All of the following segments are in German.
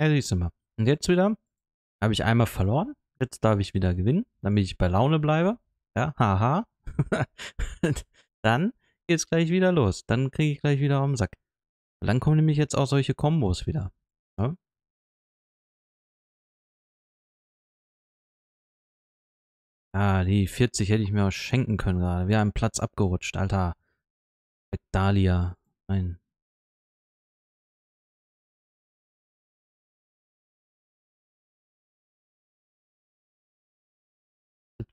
Ja, siehst du mal. Und jetzt wieder habe ich einmal verloren. Jetzt darf ich wieder gewinnen, damit ich bei Laune bleibe. Ja, haha. dann geht's gleich wieder los. Dann kriege ich gleich wieder auf den Sack. Und dann kommen nämlich jetzt auch solche Kombos wieder. Ja? Ah, die 40 hätte ich mir auch schenken können gerade. Wir haben Platz abgerutscht, Alter. Dahlia. Nein.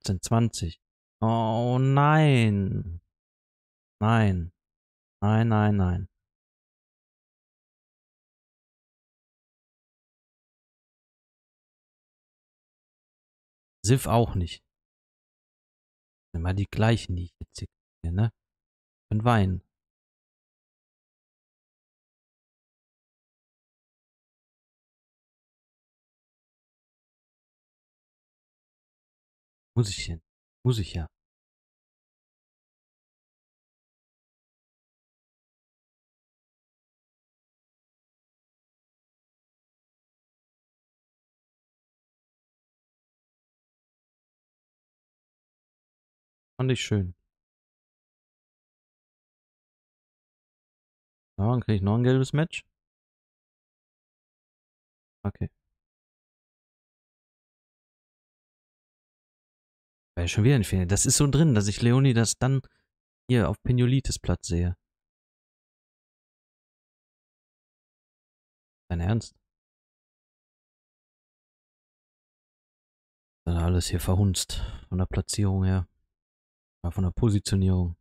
17, 20. Oh nein. Nein. Nein, nein, nein. Sif auch nicht. Immer die gleichen, die ich jetzt hier ne? Und Wein. Muss ich hin. Muss ich ja. Fand ich schön. Ja, dann kriege ich noch ein gelbes Match. Okay. Weil schon wieder ein Fehler. Das ist so drin, dass ich Leonie das dann hier auf Peniolitis Platz sehe. Dein Ernst? Dann alles hier verhunzt. Von der Platzierung her. Von der Positionierung.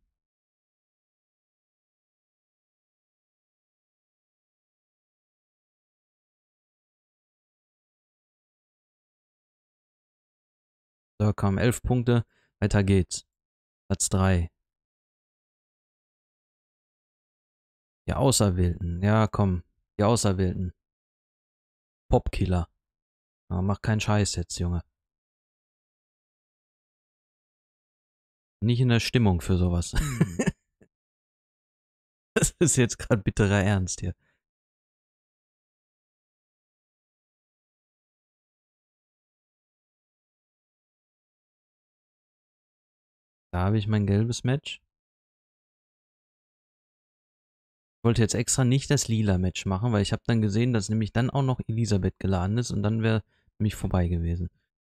So, komm, elf Punkte. Weiter geht's. Platz 3. Die Auserwählten. Ja, komm. Die Auserwählten. Popkiller. Ja, mach keinen Scheiß jetzt, Junge. Nicht in der Stimmung für sowas. Mhm. das ist jetzt gerade bitterer Ernst hier. Da habe ich mein gelbes Match. Ich wollte jetzt extra nicht das lila Match machen, weil ich habe dann gesehen, dass nämlich dann auch noch Elisabeth geladen ist und dann wäre nämlich vorbei gewesen.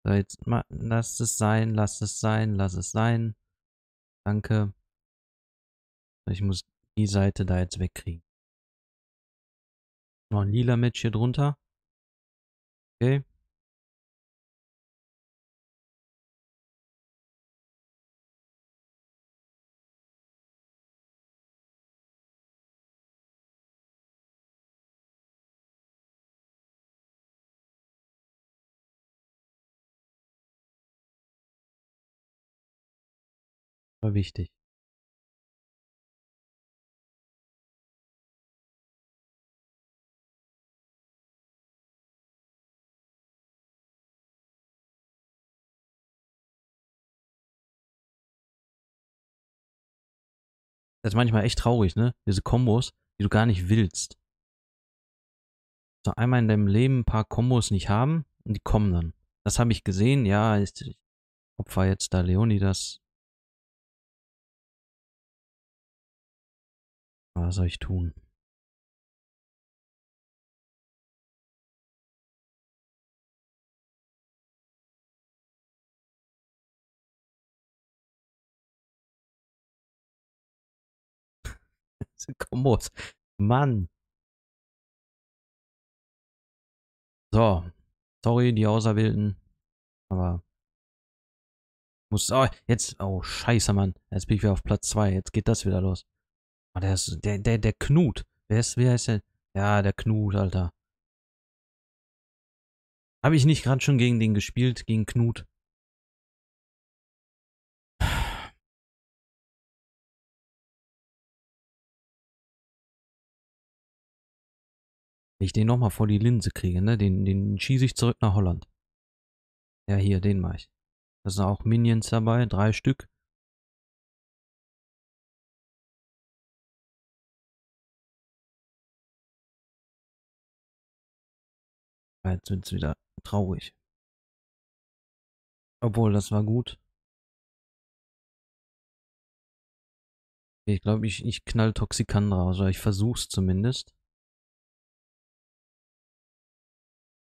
So, jetzt mal, lass es sein, lass es sein, lass es sein. Danke. Ich muss die Seite da jetzt wegkriegen. Noch ein lila Match hier drunter. Okay. Wichtig. Das ist manchmal echt traurig, ne? Diese Kombos, die du gar nicht willst. So einmal in deinem Leben ein paar Kombos nicht haben und die kommen dann. Das habe ich gesehen, ja, ich opfer jetzt da Leonidas Was soll ich tun? Kombos. Mann. So. Sorry, die Auserwählten. Aber. Muss. Oh, jetzt. Oh, scheiße, Mann. Jetzt bin ich wieder auf Platz 2. Jetzt geht das wieder los. Oh, der ist, der, der, der Knut. Wer ist, wer ist der? Ja, der Knut, Alter. Habe ich nicht gerade schon gegen den gespielt, gegen Knut? Wenn ich den nochmal vor die Linse kriege, ne? Den, den schieße ich zurück nach Holland. Ja, hier, den mache ich. Da sind auch Minions dabei, drei Stück. Jetzt wird es wieder traurig. Obwohl, das war gut. Ich glaube, ich, ich knall Toxikandra oder ich versuch's zumindest.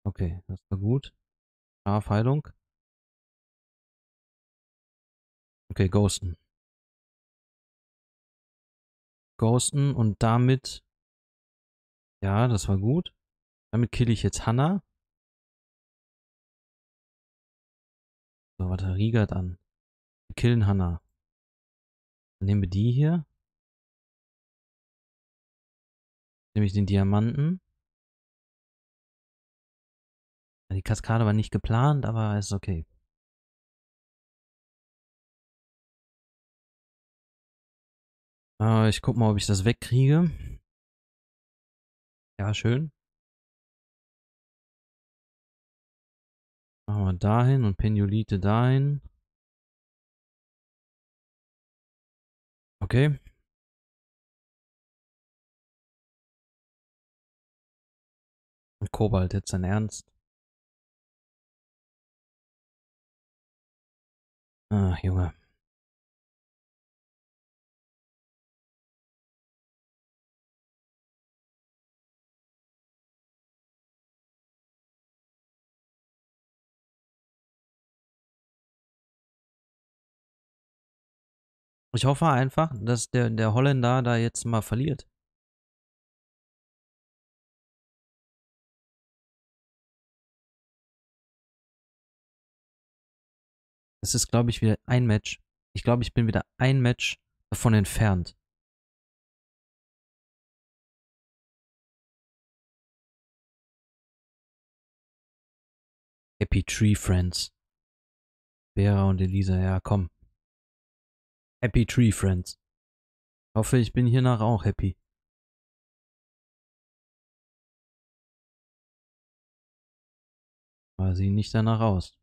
Okay, das war gut. Scharfheilung. Okay, Ghosten. Ghosten und damit... Ja, das war gut. Damit kill ich jetzt Hanna. So, warte, Riegert an. Wir killen Hanna. Dann nehmen wir die hier. Nehme ich den Diamanten. Die Kaskade war nicht geplant, aber ist okay. Äh, ich guck mal, ob ich das wegkriege. Ja, schön. Machen wir dahin und Penulite dahin. Okay. Und Kobalt, jetzt sein Ernst. Ach, Junge. Ich hoffe einfach, dass der, der Holländer da jetzt mal verliert. Es ist, glaube ich, wieder ein Match. Ich glaube, ich bin wieder ein Match davon entfernt. Happy Tree Friends. Vera und Elisa, ja, komm. Happy Tree Friends. Hoffe, ich bin hiernach auch happy. Aber sieh nicht danach aus.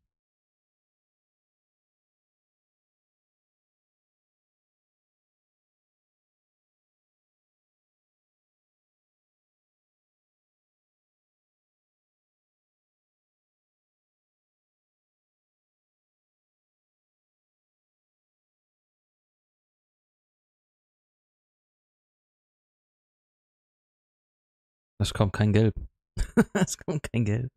Es kommt kein Gelb. es kommt kein Gelb.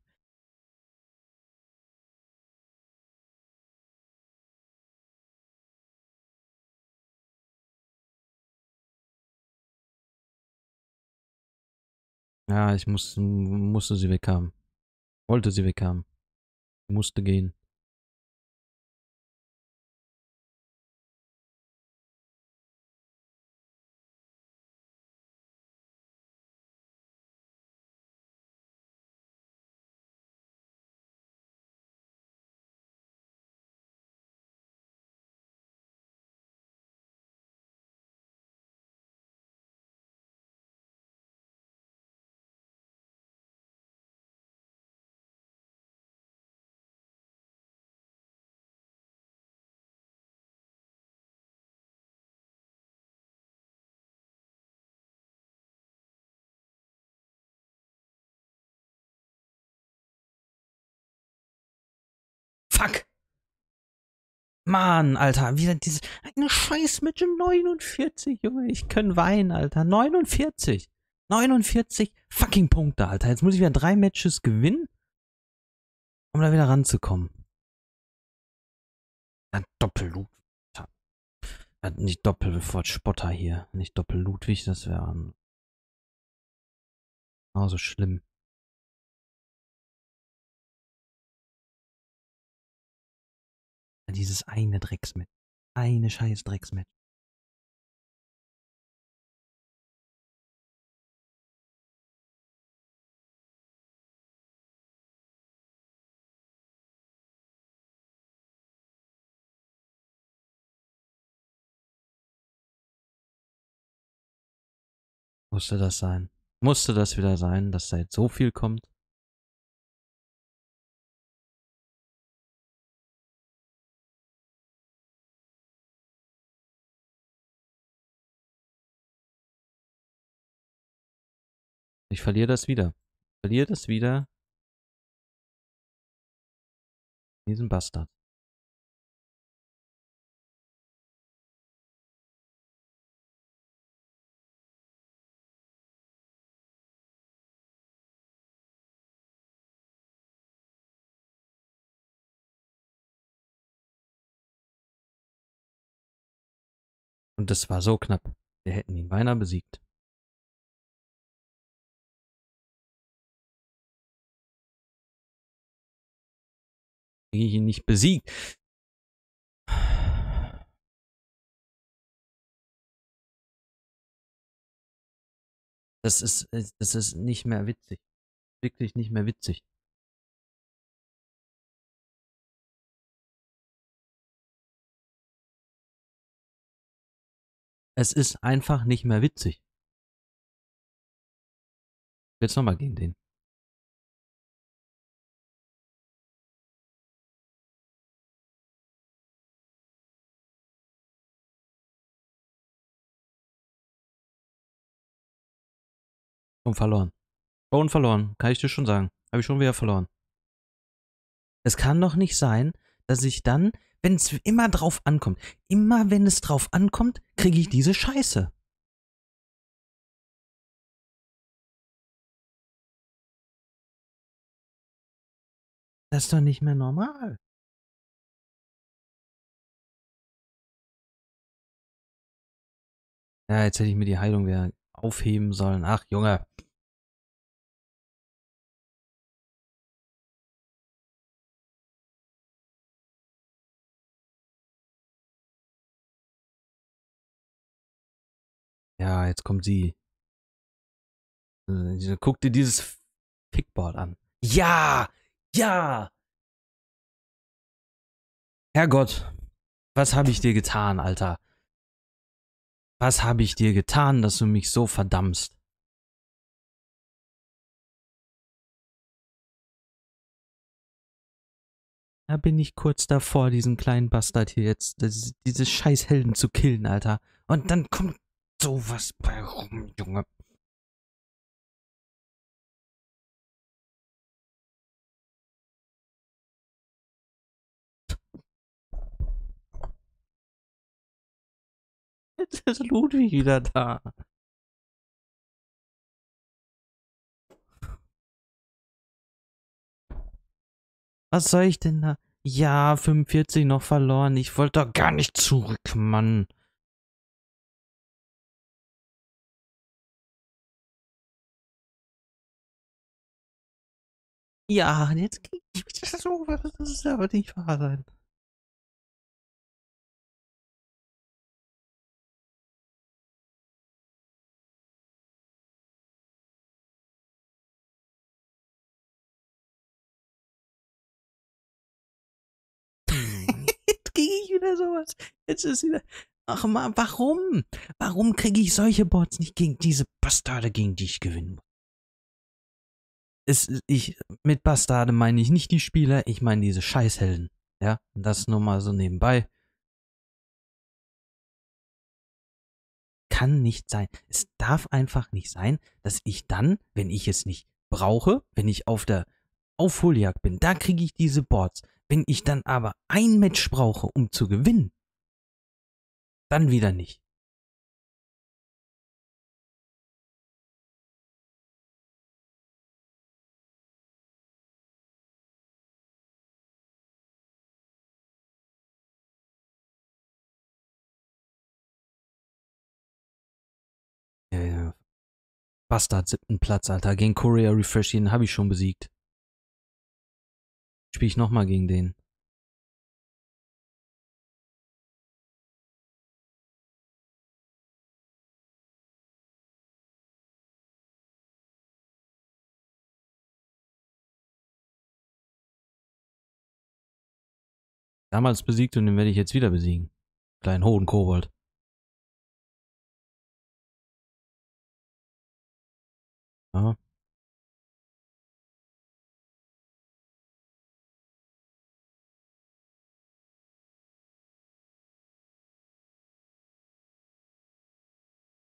Ja, ich muss, musste sie weghaben. Wollte sie weghaben. Musste gehen. Mann, Alter, wieder diese eine scheiß mit 49, Junge. Ich kann weinen, Alter. 49. 49 fucking Punkte, Alter. Jetzt muss ich wieder drei Matches gewinnen, um da wieder ranzukommen. Ja, Doppel-Loot. Ja, nicht Doppel-Fort Spotter hier. Nicht Doppel-Ludwig, das wäre genauso schlimm. Dieses eine Drecksmatch. Eine scheiß Drecksmatch. Musste das sein? Musste das wieder sein, dass da so viel kommt? Ich verliere das wieder. Ich verliere das wieder. Diesen Bastard. Und das war so knapp. Wir hätten ihn beinahe besiegt. Kriege ich ihn nicht besiegt. Das ist, äh, das ist nicht mehr witzig. Wirklich nicht mehr witzig. Es ist einfach nicht mehr witzig. Jetzt nochmal gegen den. Schon verloren. Schon verloren, kann ich dir schon sagen. Habe ich schon wieder verloren. Es kann doch nicht sein, dass ich dann, wenn es immer drauf ankommt, immer wenn es drauf ankommt, kriege ich diese Scheiße. Das ist doch nicht mehr normal. Ja, jetzt hätte ich mir die Heilung wieder aufheben sollen. Ach, Junge. Ja, jetzt kommt sie. Äh, guck dir dieses Pickboard an. Ja! Ja! Herrgott, was habe ich dir getan, Alter? Was habe ich dir getan, dass du mich so verdammst? Da bin ich kurz davor, diesen kleinen Bastard hier jetzt, das, diese Scheißhelden zu killen, Alter. Und dann kommt sowas bei rum, Junge. Jetzt ist Ludwig wieder da. Was soll ich denn da? Ja, 45 noch verloren. Ich wollte doch gar nicht zurück, Mann. Ja, jetzt krieg ich wieder so. Das ist aber nicht wahr sein. Wieder sowas. Jetzt ist wieder. Ach man, warum? Warum kriege ich solche Bots nicht gegen diese Bastarde, gegen die ich gewinnen muss? Es, ich, mit Bastarde meine ich nicht die Spieler, ich meine diese Scheißhelden. Ja, das nur mal so nebenbei. Kann nicht sein. Es darf einfach nicht sein, dass ich dann, wenn ich es nicht brauche, wenn ich auf der Aufholjagd bin, da kriege ich diese Boards. Wenn ich dann aber ein Match brauche, um zu gewinnen, dann wieder nicht. Ja. Bastard, siebten Platz, Alter. Gegen Korea Refresh, den habe ich schon besiegt. Spiele ich nochmal gegen den. Damals besiegt und den werde ich jetzt wieder besiegen. Kleinen hohen Kobold. Ja.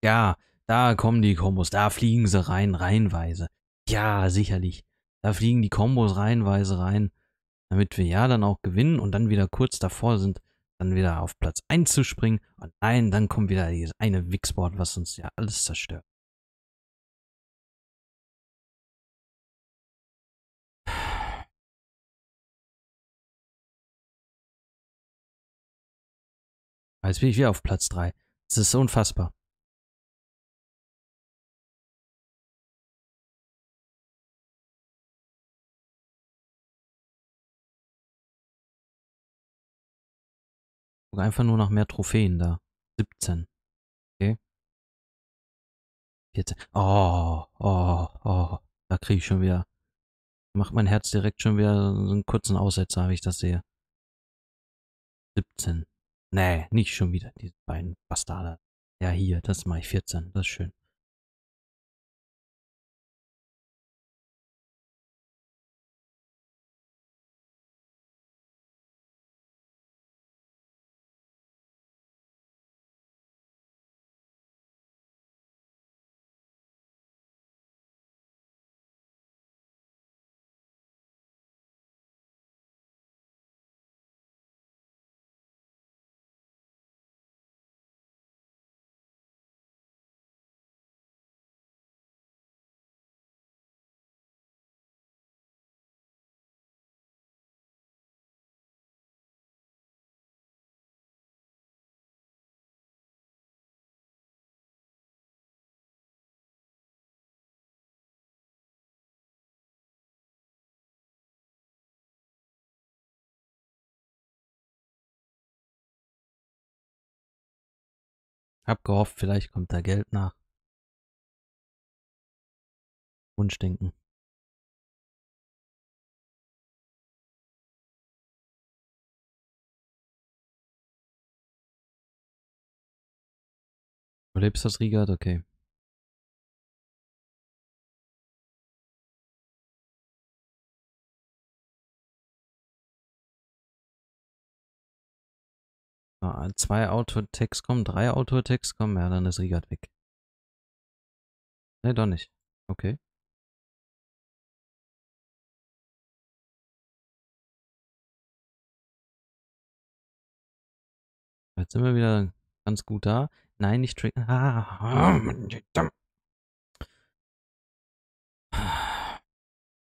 Ja, da kommen die Kombos, da fliegen sie rein, reihenweise. Ja, sicherlich. Da fliegen die Kombos reihenweise rein. Damit wir ja dann auch gewinnen und dann wieder kurz davor sind, dann wieder auf Platz 1 zu springen. Und nein, dann kommt wieder dieses eine Wichsboard, was uns ja alles zerstört. Jetzt bin ich wieder auf Platz 3. Das ist unfassbar. Guck einfach nur nach mehr Trophäen da. 17. Okay. 14. Oh, oh, oh. Da kriege ich schon wieder. Macht mein Herz direkt schon wieder so einen kurzen Aussetzer, wie ich das sehe. 17. Nee, nicht schon wieder, diese beiden Bastarde. Ja, hier, das mache ich 14. Das ist schön. Hab gehofft, vielleicht kommt da Geld nach. Wunschdenken. Du lebst das Riegert? Okay. Zwei Autotext kommen, drei Autotext kommen, ja, dann ist Riegert weg. Ne, doch nicht. Okay. Jetzt sind wir wieder ganz gut da. Nein, nicht trick. Ah,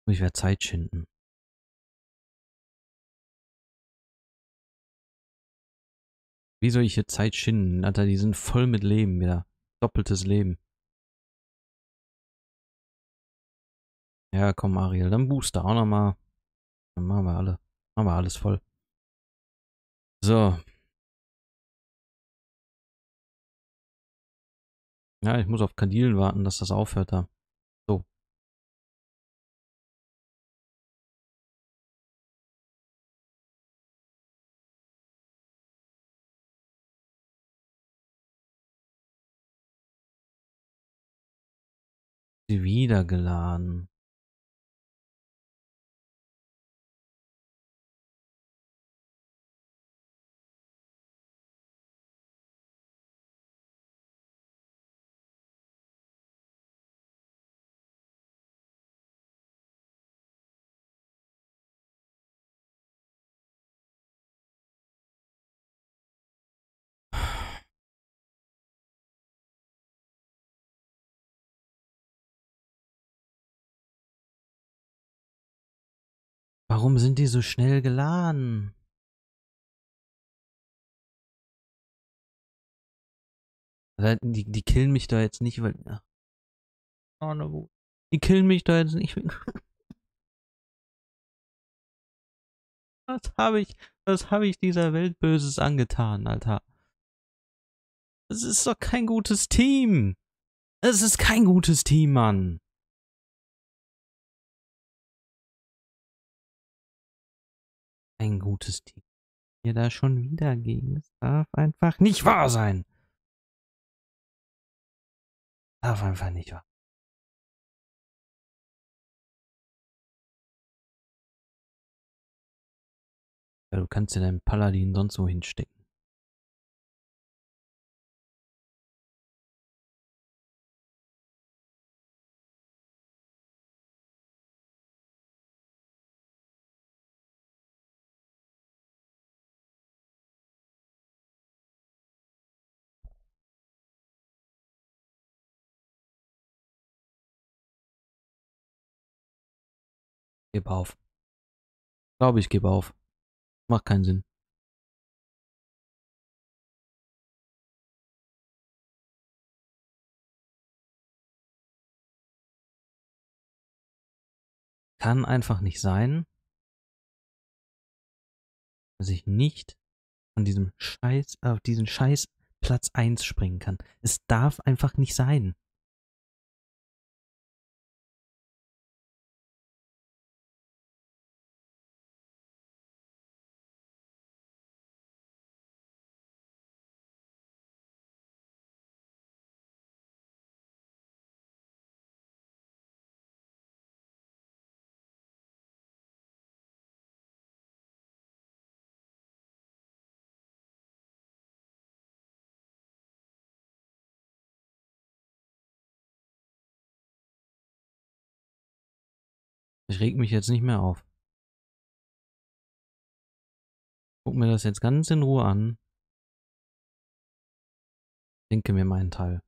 ich werde Zeit schinden. Wie soll ich hier Zeit schinden? Alter, die sind voll mit Leben wieder. Doppeltes Leben. Ja, komm, Ariel, dann Booster auch nochmal. Dann machen wir alle. Machen wir alles voll. So. Ja, ich muss auf Kandilen warten, dass das aufhört da. Sie wieder Warum sind die so schnell geladen? Die, die killen mich da jetzt nicht, weil. Oh, die killen mich da jetzt nicht. Was habe ich, was habe ich dieser Welt Böses angetan, Alter? Das ist doch kein gutes Team. Es ist kein gutes Team, Mann. Ein gutes Team. Hier da schon wieder gegen. Das darf einfach nicht wahr sein. Darf einfach nicht wahr. Ja, du kannst ja deinen Paladin sonst wo hinstecken. Gib auf. Glaube ich, gebe auf. Macht keinen Sinn. Kann einfach nicht sein, dass ich nicht von diesem Scheiß, auf diesen Scheiß Platz 1 springen kann. Es darf einfach nicht sein. Ich reg mich jetzt nicht mehr auf. Guck mir das jetzt ganz in Ruhe an. Denke mir meinen Teil.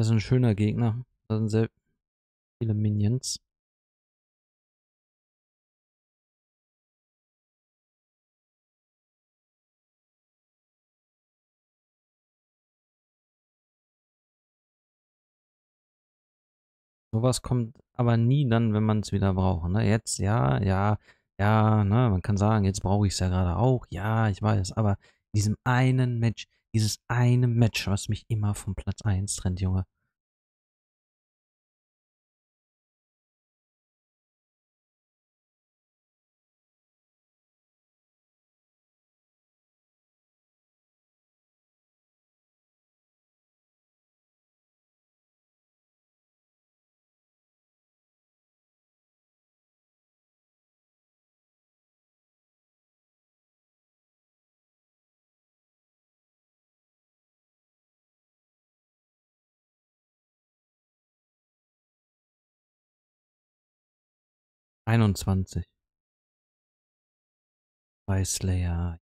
Das ist ein schöner Gegner. Da sind sehr viele Minions. Sowas kommt aber nie dann, wenn man es wieder braucht. Ne? Jetzt, ja, ja, ja, ne? man kann sagen, jetzt brauche ich es ja gerade auch. Ja, ich weiß, aber in diesem einen Match, dieses eine Match, was mich immer vom Platz 1 trennt, Junge. Einundzwanzig. Bei Slayer.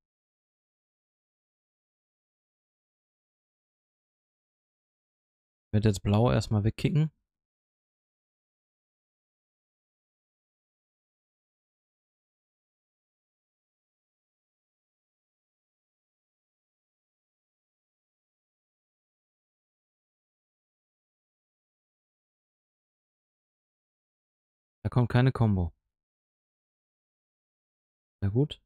Ich werde jetzt blau erstmal wegkicken. Da kommt keine Combo. Na gut.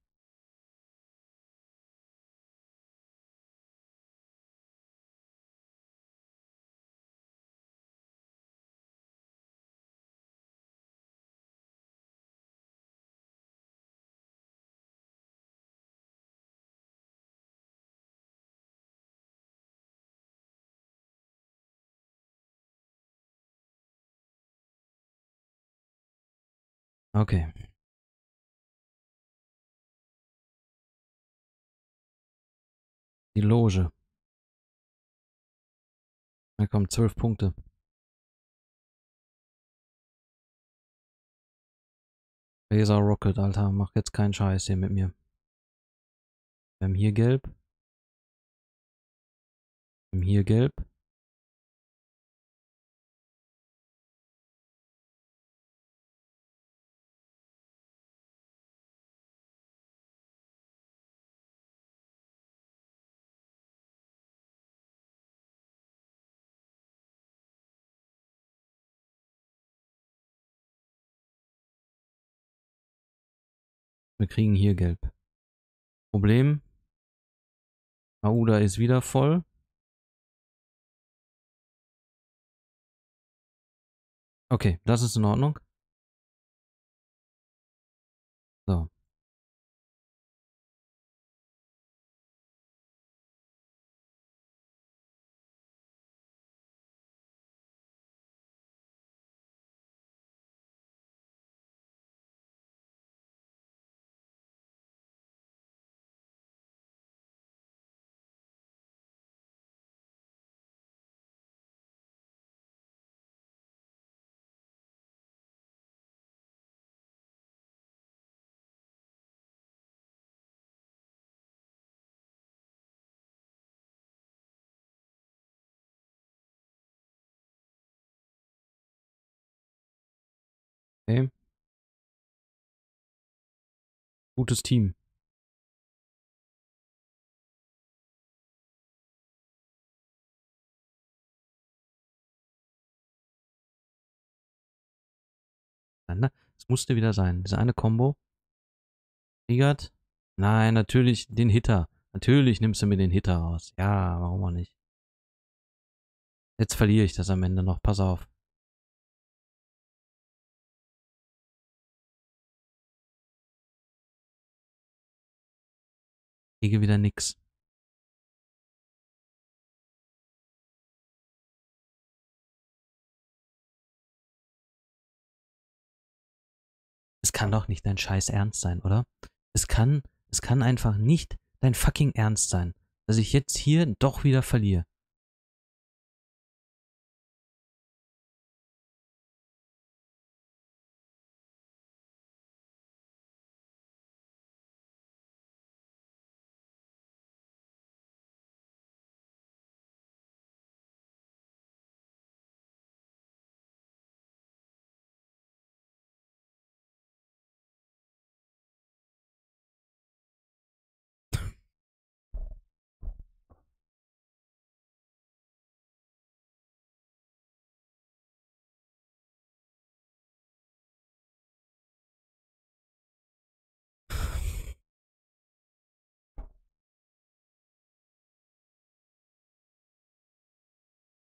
Okay. Die Loge. Da kommen zwölf Punkte. Laser Rocket, Alter, mach jetzt keinen Scheiß hier mit mir. Wir haben hier gelb. Wir haben hier gelb. Wir kriegen hier gelb. Problem. Auda ist wieder voll. Okay, das ist in Ordnung. So. Okay. Gutes Team. Es musste wieder sein. Diese eine Combo. Triggert. Nein, natürlich den Hitter. Natürlich nimmst du mir den Hitter raus. Ja, warum auch nicht. Jetzt verliere ich das am Ende noch. Pass auf. Kriege wieder nix. Es kann doch nicht dein scheiß Ernst sein, oder? Es kann, es kann einfach nicht dein fucking Ernst sein, dass ich jetzt hier doch wieder verliere.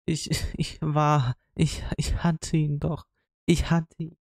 Ich, ich war, ich, ich hatte ihn doch. Ich hatte ihn.